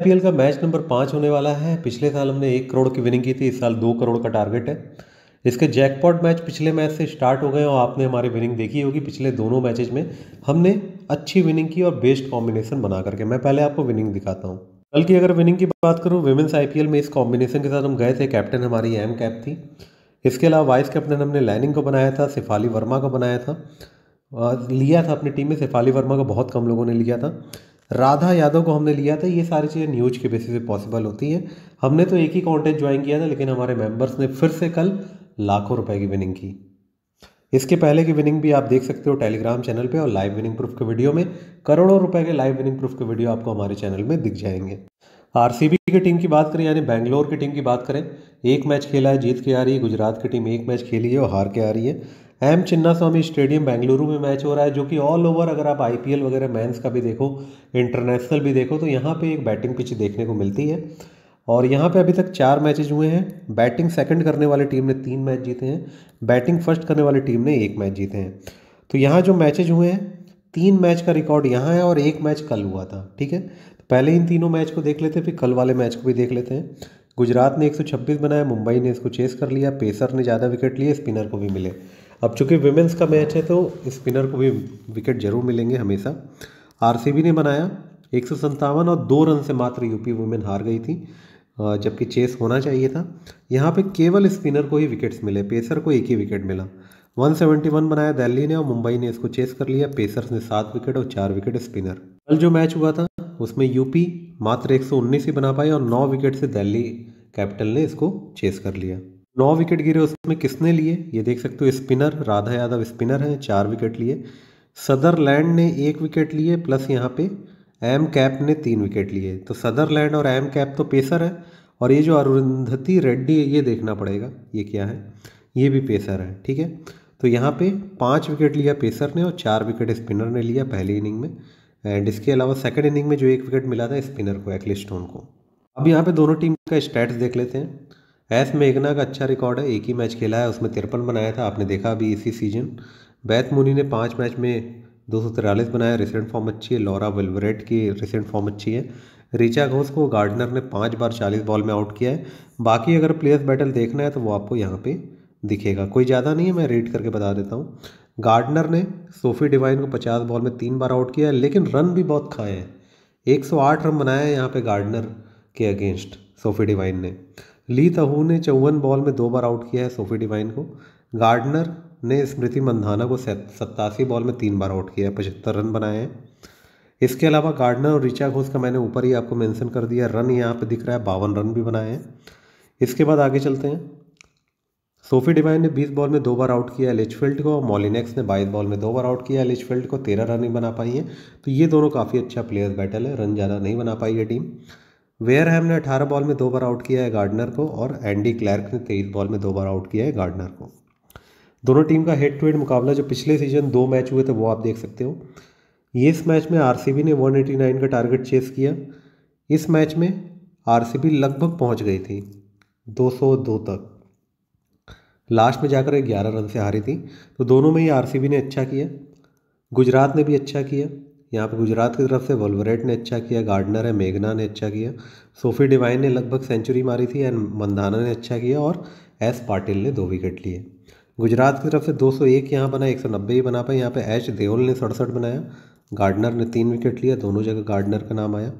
IPL का match number पाँच होने वाला है। पिछले साल हमने एक करोड़ की विनिंग की थी, इस साल दो करोड़ का टारगेट है। इसके जैकपॉट मैच पिछले मैच से स्टार्ट हो गए और आपने हमारी विनिंग देखी होगी। पिछले दोनों मैचेज में हमने अच्छी विनिंग की और बेस्ट कॉम्बिनेशन बना करके। मैं पहले आपको विनिंग दिखाता हूँ। कल की अगर विनिंग की बात करूँ वुमेंस आईपीएल में इस कॉम्बिनेशन के साथ हम गए थे। कैप्टन हमारी एम कैप थी। इसके अलावा वाइस कैप्टन हमने लैनिंग को बनाया था सिफाली वर्मा को बनाया था। लिया था अपनी टीम में सिफाली वर्मा को बहुत कम लोगों ने लिया था। राधा यादव को हमने लिया था, ये सारी चीज़ें न्यूज़ के बेसिस पे पॉसिबल होती है। हमने तो एक ही कॉन्टेस्ट ज्वाइन किया था, लेकिन हमारे मेंबर्स ने फिर से कल लाखों रुपए की विनिंग की। इसके पहले की विनिंग भी आप देख सकते हो टेलीग्राम चैनल पे और लाइव विनिंग प्रूफ के वीडियो में। करोड़ों रुपए के लाइव विनिंग प्रूफ के वीडियो आपको हमारे चैनल में दिख जाएँगे। आरसीबी की टीम की बात करें, यानी बैंगलोर की टीम की बात करें, एक मैच खेला है, जीत के आ रही है, गुजरात की टीम एक मैच खेली है और हार के आ रही है। M Chinnaswamy stadium Bengaluru में मैच हो रहा है, जो कि ऑल ओवर अगर आप आईपीएल वगैरह मैंस का भी देखो इंटरनेशनल भी देखो तो यहाँ पे एक बैटिंग पिच देखने को मिलती है। और यहाँ पे अभी तक चार मैचेज हुए हैं। बैटिंग सेकंड करने वाली टीम ने तीन मैच जीते हैं। बैटिंग फ़र्स्ट करने वाली टीम ने एक मैच जीते हैं। तो यहाँ जो मैचेज हुए हैं, तीन मैच का रिकॉर्ड यहाँ है और एक मैच कल हुआ था, ठीक है? तो पहले इन तीनों मैच को देख लेते हैं, फिर कल वाले मैच को भी देख लेते हैं। गुजरात ने 126 बनाया, मुंबई ने इसको चेस कर लिया पेसर ने ज़्यादा विकेट लिए स्पिनर को भी मिले। अब चूँकि विमेंस का मैच है तो स्पिनर को भी विकेट ज़रूर मिलेंगे हमेशा। आरसीबी ने बनाया एक सौ सत्तावन और दो रन से मात्र यूपी वुमेन हार गई थी जबकि चेस होना चाहिए था। यहाँ पे केवल स्पिनर को ही विकेट्स मिले पेसर को एक ही विकेट मिला। 171 बनाया दिल्ली ने और मुंबई ने इसको चेस कर लिया। पेसर्स ने सात विकेट और चार विकेट स्पिनर कल जो मैच हुआ था, उसमें यूपी मात्र 119 ही बना पाई और नौ विकेट से दिल्ली कैपिटल ने इसको चेस कर लिया। नौ विकेट गिरे उसमें किसने लिए? ये देख सकते हो, स्पिनर, राधा यादव स्पिनर हैं, चार विकेट लिए। सदरलैंड ने एक विकेट लिए, प्लस यहाँ पे एम कैप ने तीन विकेट लिए। तो सदरलैंड और एम कैप तो पेसर है, और ये जो अरुंधति रेड्डी है, ये देखना पड़ेगा, ये क्या है? ये भी पेसर है, ठीक है? तो यहाँ पे पाँच विकेट लिया पेसर ने और चार विकेट स्पिनर ने लिया पहली इनिंग में। एंड इसके अलावा सेकेंड इनिंग में जो एक विकेट मिला था स्पिनर को एक्लिस्टोन को। अब यहाँ पे दोनों टीम का स्टैट्स देख लेते हैं। एस मेघना का अच्छा रिकॉर्ड है। एक ही मैच खेला है। उसमें तिरपन बनाया था। आपने देखा अभी इसी सीज़न बैथ मुनी ने पाँच मैच में दो सौ तिरालीस बनाया। रिसेंट फॉर्म अच्छी है। लॉरा विलवरेट की रिसेंट फॉर्म अच्छी है। रिचा घोष को गार्डनर ने पाँच बार चालीस बॉल में आउट किया है। बाकी अगर प्लेयर्स बैटल देखना है तो वो आपको यहाँ पे दिखेगा। कोई ज़्यादा नहीं है। मैं रीड करके बता देता हूँ। गार्डनर ने सोफी डिवाइन को पचास बॉल में तीन बार आउट किया है। लेकिन रन भी बहुत खाए हैं। एक सौ आठ रन बनाए हैं यहाँ पे गार्डनर के अगेंस्ट सोफी डिवाइन ने। ली तहू ने चौवन बॉल में दो बार आउट किया है सोफी डिवाइन को। गार्डनर ने स्मृति मंधाना को सत्तासी बॉल में तीन बार आउट किया है, पचहत्तर रन बनाए हैं। इसके अलावा गार्डनर और रिचा घोष का मैंने ऊपर ही आपको मेंशन कर दिया, रन यहाँ पे दिख रहा है, बावन रन भी बनाए हैं। इसके बाद आगे चलते हैं। सोफी डिवाइन ने 20 बॉल में दो बार आउट किया लिचफील्ड को, और मॉलिनेक्स ने 22 बॉल में दो बार आउट किया लिचफील्ड को, तेरह रन ही बना पाई है। तो ये दोनों काफ़ी अच्छा प्लेयर्स बैटल है, रन ज़्यादा नहीं बना पाई है टीम। वेयर हैम ने 18 बॉल में दो बार आउट किया है गार्डनर को और एंडी क्लैर्क ने तेईस बॉल में दो बार आउट किया है गार्डनर को। दोनों टीम का हेड टू हेड मुकाबला जो पिछले सीज़न दो मैच हुए थे वो आप देख सकते हो। ये इस मैच में आरसीबी ने 189 का टारगेट चेस किया। इस मैच में आरसीबी लगभग पहुँच गई थी 202 तक। लास्ट में जाकर ग्यारह रन से हारी थी तो दोनों में ही आरसीबी ने अच्छा किया। गुजरात ने भी अच्छा किया। यहाँ पे गुजरात की तरफ़ से वोल्वरेट ने अच्छा किया, गार्डनर है, मेघना ने अच्छा किया, सोफी डिवाइन ने लगभग सेंचुरी मारी थी एंड मंदाना ने अच्छा किया और एस पाटिल ने दो विकेट लिए। गुजरात की तरफ़ से 201 यहाँ बना 190 ही बना पाए यहाँ पे एच देओल ने सड़सठ बनाया, गार्डनर ने तीन विकेट लिया दोनों जगह गार्डनर का नाम आया,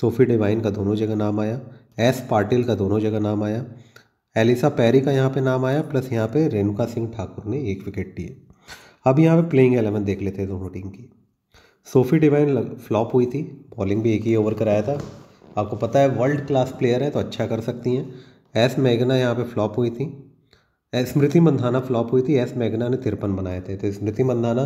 सोफी डिवाइन का दोनों जगह नाम आया, एस पाटिल का दोनों जगह नाम आया, एलिसा पैरी का यहाँ पे नाम आया, प्लस यहाँ पे रेणुका सिंह ठाकुर ने एक विकेट लिए। अब यहाँ पे प्लेइंग एलेवन देख लेते हैं दोनों टीम की। सोफी डिवाइन फ्लॉप हुई थी। बॉलिंग भी एक ही ओवर कराया था। आपको पता है वर्ल्ड क्लास प्लेयर है तो अच्छा कर सकती हैं। एस मैगना यहाँ पे फ्लॉप हुई थी। स्मृति मंधाना फ्लॉप हुई थी। एस मैगना ने तिरपन बनाए थे। तो स्मृति मंधाना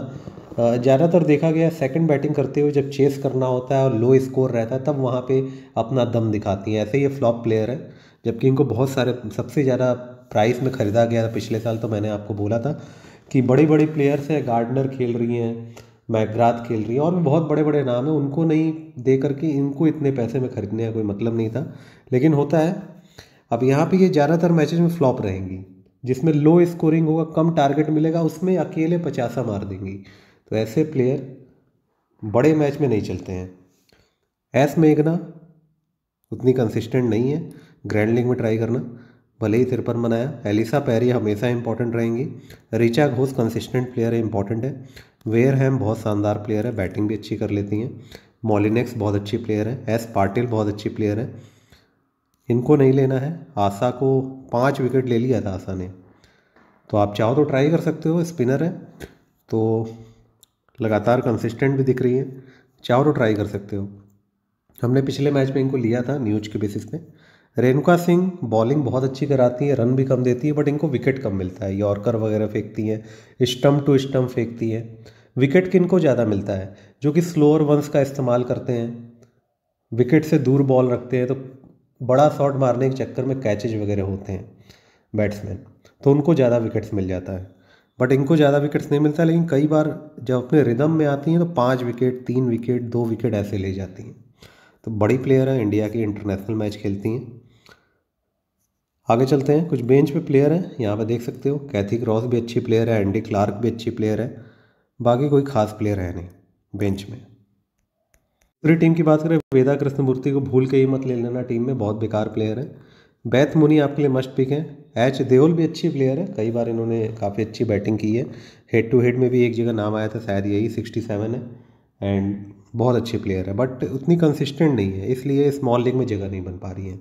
ज़्यादातर देखा गया सेकंड बैटिंग करते हुए जब चेस करना होता है और लो स्कोर रहता है, तब वहाँ पे अपना दम दिखाती हैं। ऐसे ये फ्लॉप प्लेयर है, जबकि इनको बहुत सारे, सबसे ज़्यादा प्राइस में ख़रीदा गया था पिछले साल तो मैंने आपको बोला था कि बड़ी बड़ी प्लेयर्स हैं गार्डनर खेल रही हैं मैग्राथ खेल रही है और भी बहुत बड़े बड़े नाम हैं, उनको नहीं दे करके इनको इतने पैसे में खरीदने का कोई मतलब नहीं था। लेकिन होता है, अब यहाँ पे ये ज़्यादातर मैचेज में फ्लॉप रहेंगी, जिसमें लो स्कोरिंग होगा, कम टारगेट मिलेगा, उसमें अकेले पचासा मार देंगी। तो ऐसे प्लेयर बड़े मैच में नहीं चलते हैं। एस मेघना, उतनी कंसिस्टेंट नहीं है ग्रैंड लीग में ट्राई करना, भले ही तिरपन बनाया एलिसा पैरी हमेशा इंपॉर्टेंट रहेंगी, रिचा घोष कंसिस्टेंट प्लेयर है इंपॉर्टेंट है। वेयर हैम बहुत शानदार प्लेयर है बैटिंग भी अच्छी कर लेती हैं। मॉलिनेक्स बहुत अच्छी प्लेयर है एस पाटिल बहुत अच्छी प्लेयर है। इनको नहीं लेना है, आशा को पाँच विकेट ले लिया था आशा ने। तो आप चाहो तो ट्राई कर सकते हो स्पिनर है। तो लगातार कंसिस्टेंट भी दिख रही है, चाहो तो ट्राई कर सकते हो। हमने पिछले मैच में इनको लिया था न्यूज़ के बेसिस पे। रेणुका सिंह बॉलिंग बहुत अच्छी कराती है, रन भी कम देती है बट इनको विकेट कम मिलता है। यॉर्कर वगैरह फेंकती हैं स्टम्प टू स्टम्प फेंकती है। विकेट किनको ज़्यादा मिलता है? जो कि स्लोअर वंस का इस्तेमाल करते हैं। विकेट से दूर बॉल रखते हैं तो बड़ा शॉट मारने के चक्कर में कैचेज वगैरह होते हैं बैट्समैन तो उनको ज़्यादा विकेट्स मिल जाता है। बट इनको ज़्यादा विकेट्स नहीं मिलता, लेकिन कई बार जब अपने रिदम में आती हैं तो पाँच विकेट तीन विकेट दो विकेट ऐसे ले जाती हैं। तो बड़ी प्लेयर हैं इंडिया की इंटरनेशनल मैच खेलती हैं। आगे चलते हैं, कुछ बेंच पे प्लेयर हैं, यहाँ पे देख सकते हो कैथी क्रॉस भी अच्छी प्लेयर है एंडी क्लार्क भी अच्छी प्लेयर है, बाकी कोई खास प्लेयर है नहीं बेंच में। दूसरी टीम की बात करें, वेदा कृष्णमूर्ति को भूल के ही मत ले लेना टीम में, बहुत बेकार प्लेयर है। बैथ मुनी आपके लिए मस्ट पिक है एच देओल भी अच्छी प्लेयर है, कई बार इन्होंने काफ़ी अच्छी बैटिंग की है हेड टू हेड में भी एक जगह नाम आया था, शायद यही सिक्सटी सेवन है एंड बहुत अच्छी प्लेयर है बट उतनी कंसिस्टेंट नहीं है, इसलिए स्मॉल लीग में जगह नहीं बन पा रही है।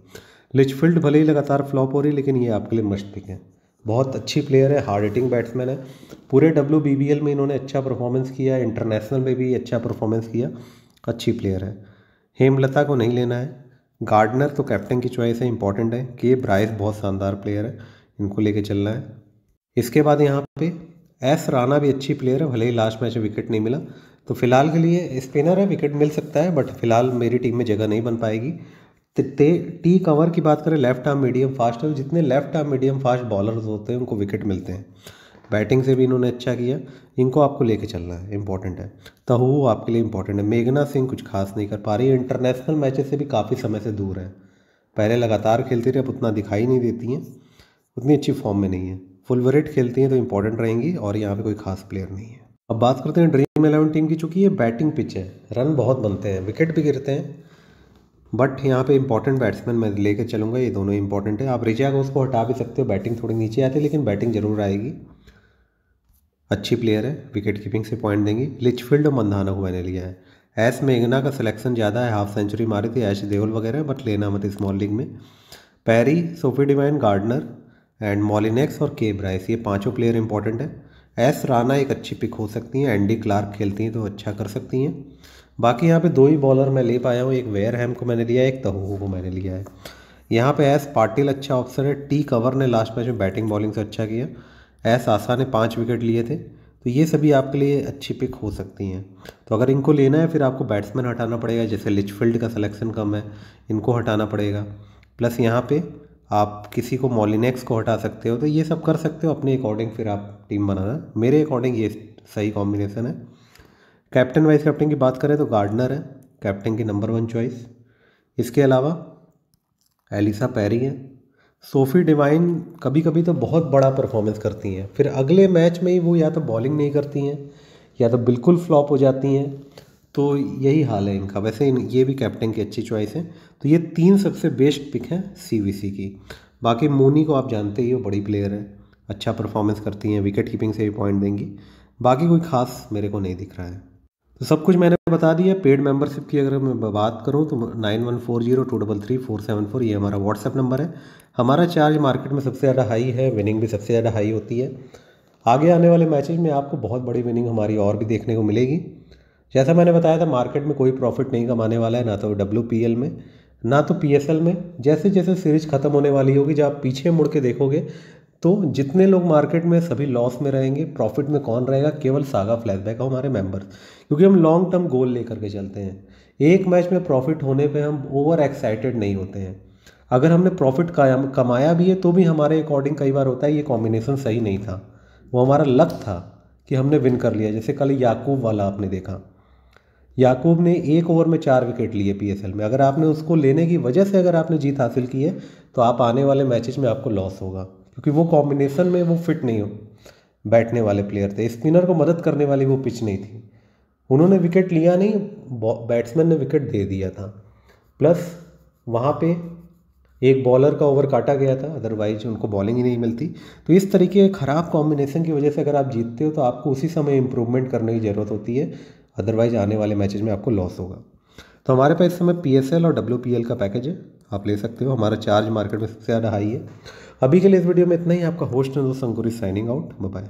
लिचफील्ड भले ही लगातार फ्लॉप हो रही है, लेकिन ये आपके लिए मस्ट पिक है। बहुत अच्छी प्लेयर है हार्ड हिटिंग बैट्समैन है। पूरे डब्ल्यू बी बी एल में इन्होंने अच्छा परफॉर्मेंस किया इंटरनेशनल में भी अच्छा परफॉर्मेंस किया, अच्छी प्लेयर है। हेमलता को नहीं लेना है। गार्डनर तो कैप्टन की चॉइस है इंपॉर्टेंट है। के ब्राइस बहुत शानदार प्लेयर है, इनको लेके चलना है। इसके बाद यहाँ पे एस राना भी अच्छी प्लेयर है, भले ही लास्ट मैच में विकेट नहीं मिला। तो फ़िलहाल के लिए स्पिनर है विकेट मिल सकता है बट फ़िलहाल मेरी टीम में जगह नहीं बन पाएगी। ते टी कवर की बात करें लेफ़्ट आर्म मीडियम फास्ट है जितने left arm medium fast bowlers होते हैं, उनको विकेट मिलते हैं। बैटिंग से भी इन्होंने अच्छा किया, इनको आपको लेके चलना है इंपॉर्टेंट है। तहू आपके लिए इंपॉर्टेंट है। मेघना सिंह कुछ खास नहीं कर पा रही है इंटरनेशनल मैचेस से भी काफ़ी समय से दूर है। पहले लगातार खेलती रही, अब उतना दिखाई नहीं देती हैं। उतनी अच्छी फॉर्म में नहीं है। फुल वेरेट खेलती हैं तो इंपॉर्टेंट रहेंगी, और यहाँ पे कोई खास प्लेयर नहीं है। अब बात करते हैं ड्रीम इलेवन टीम की, चूँकि ये बैटिंग पिच है रन बहुत बनते हैं विकेट भी गिरते हैं बट यहाँ पे इंपॉर्टेंट बैट्समैन मैं लेकर चलूँगा, ये दोनों इंपॉर्टेंट है। आप रिचा को उसको हटा भी सकते हो बैटिंग थोड़ी नीचे आती है, लेकिन बैटिंग ज़रूर आएगी। अच्छी प्लेयर है विकेट कीपिंग से पॉइंट देंगी। लिचफील्ड और मंदाना को मैंने लिया है। एस मेघना का सिलेक्शन ज़्यादा है हाफ़ सेंचुरी मारी थी ऐश देवल वगैरह बट लेना मत स्मॉल लीग में। Perry Sophie Devine Gardner and Molineux और के ब्राइस ये पाँचों प्लेयर इंपॉर्टेंट है। एस राना एक अच्छी पिक हो सकती हैं, एंडी क्लार्क खेलती हैं तो अच्छा कर सकती हैं। बाकी यहाँ पे दो ही बॉलर मैं ले पाया हूँ, एक वेयर हैम को मैंने लिया है, एक तहू को मैंने लिया है। यहाँ पे एस पाटिल अच्छा ऑप्शन है, टी कवर ने लास्ट मैच में बैटिंग बॉलिंग से अच्छा किया। एस आशा ने पाँच विकेट लिए थे तो ये सभी आपके लिए अच्छी पिक हो सकती हैं। तो अगर इनको लेना है, फिर आपको बैट्समैन हटाना पड़ेगा, जैसे लिचफील्ड का सिलेक्शन कम है, इनको हटाना पड़ेगा। प्लस यहाँ पे आप किसी को मॉलिनेक्स को हटा सकते हो तो ये सब कर सकते हो अपने अकॉर्डिंग फिर आप टीम बनाना। मेरे अकॉर्डिंग ये सही कॉम्बिनेशन है। कैप्टन वाइस कैप्टन की बात करें तो गार्डनर है कैप्टन की नंबर वन चॉइस इसके अलावा एलिसा पैरी है। सोफ़ी डिवाइन कभी कभी तो बहुत बड़ा परफॉर्मेंस करती हैं। फिर अगले मैच में ही वो या तो बॉलिंग नहीं करती हैं, या तो बिल्कुल फ्लॉप हो जाती हैं। तो यही हाल है इनका। वैसे इन, ये भी कैप्टन की अच्छी चॉइस है। तो ये तीन सबसे बेस्ट पिक हैं सी की। बाकी मोनी को आप जानते ही हो बड़ी प्लेयर है। अच्छा परफॉर्मेंस करती हैं विकेट कीपिंग से भी पॉइंट देंगी। बाकी कोई खास मेरे को नहीं दिख रहा है। तो सब कुछ मैंने बता दिया। पेड मेंबरशिप की अगर मैं बात करूँ तो nine one four zero two double three four seven four ये हमारा व्हाट्सएप नंबर है। हमारा चार्ज मार्केट में सबसे ज़्यादा हाई है विनिंग भी सबसे ज़्यादा हाई होती है। आगे आने वाले मैचेज में आपको बहुत बड़ी विनिंग हमारी और भी देखने को मिलेगी। जैसा मैंने बताया था मार्केट में कोई प्रॉफिट नहीं कमाने वाला है, ना तो डब्ल्यू में, ना तो पीएसएल में। जैसे जैसे सीरीज़ ख़त्म होने वाली होगी, जब आप पीछे मुड़ के देखोगे तो जितने लोग मार्केट में सभी लॉस में रहेंगे प्रॉफिट में कौन रहेगा? केवल सागा फ्लैशबैक हमारे मेंबर्स क्योंकि हम लॉन्ग टर्म गोल लेकर के चलते हैं। एक मैच में प्रॉफिट होने पे हम ओवर एक्साइटेड नहीं होते हैं। अगर हमने प्रॉफिट कमाया भी है तो भी हमारे अकॉर्डिंग कई बार होता है, ये कॉम्बिनेशन सही नहीं था। वो हमारा लक था कि हमने विन कर लिया। जैसे कल याकूब वाला आपने देखा। याकूब ने एक ओवर में चार विकेट लिए पीएसएल में। अगर आपने उसको लेने की वजह से अगर आपने जीत हासिल की है तो आप आने वाले मैचेस में आपको लॉस होगा, क्योंकि वो कॉम्बिनेशन में वो फिट नहीं हो, बैठने वाले प्लेयर थे। स्पिनर को मदद करने वाली वो पिच नहीं थी। उन्होंने विकेट लिया नहीं बैट्समैन ने विकेट दे दिया था। प्लस वहाँ पे एक बॉलर का ओवर काटा गया था अदरवाइज़ उनको बॉलिंग ही नहीं मिलती। तो इस तरीके ख़राब कॉम्बिनेशन की वजह से अगर आप जीतते हो तो आपको उसी समय इम्प्रूवमेंट करने की ज़रूरत होती है। अदरवाइज़ आने वाले मैचेज में आपको लॉस होगा। तो हमारे पास इस समय पीएसएल और डब्ल्यूपीएल का पैकेज है। आप ले सकते हो। हमारा चार्ज मार्केट में सबसे ज़्यादा हाई है। अभी के लिए इस वीडियो में इतना ही। आपका होस्ट है दोस्त अंकुरी साइनिंग आउट बाय